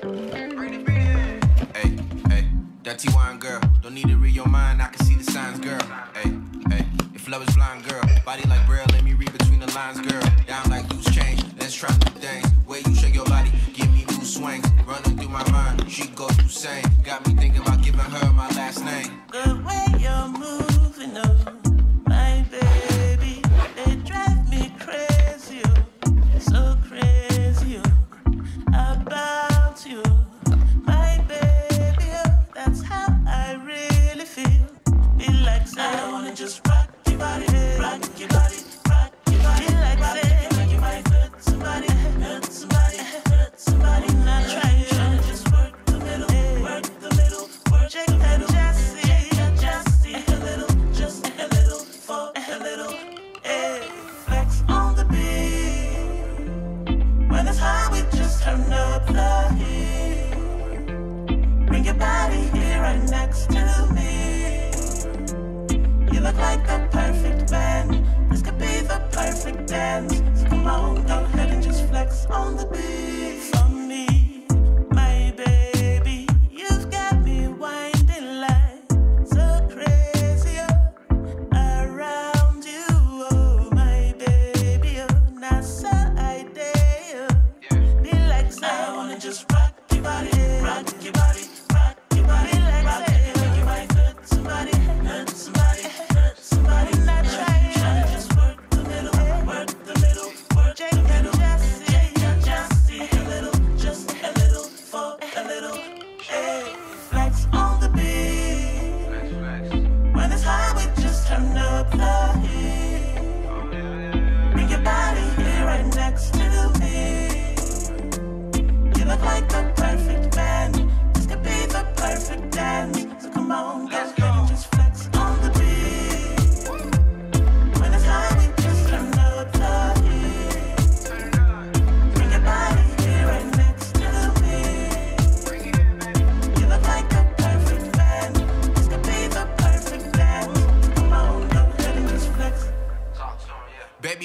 Hey, hey, that T-Wine girl. Don't need to read your mind, I can see the signs, girl. Hey, hey, if love is blind, girl. Body like braille, let me read between the lines, girl. Down like loose change, let's try new things. Way you shake your body, give me new swings. Running through my mind, she goes insane. Got me thinking about giving her my last name. The way you're moving. Rock your body, rock your body, You look like the perfect man. This could be the perfect dance. So come on, go ahead and just flex on the beat. For me, my baby, you've got me winding like so crazy oh, around you, oh my baby, oh, now so I dare you. Be like say, I wanna just rock your body, rock your body,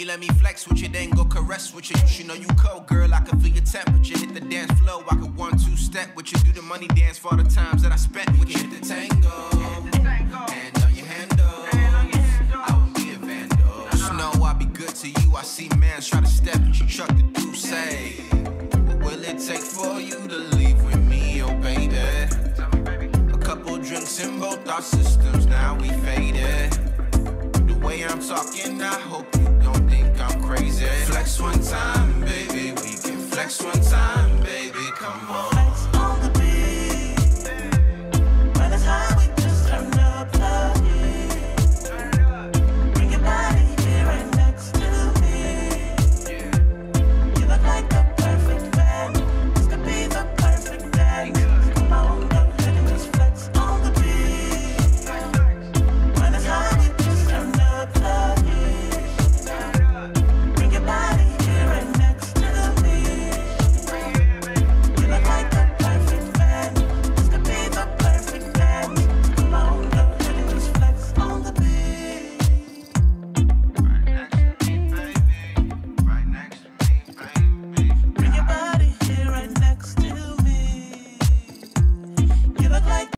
Let me flex with you, then go caress with you. You know you cold, girl. I can feel your temperature. Hit the dance floor. I could one, two step with you. Do the money dance for the times that I spent with you. Hit the tango. Hand on your handle. I will be a vandal. Just know I'll be good to you. I see mans try to step, but you chuck the do say. What will it take for you to leave with me, oh baby? A couple drinks in both our systems, now we faded. Way I'm talking, I hope you don't think I'm crazy. Flex one time, baby, we can flex one time.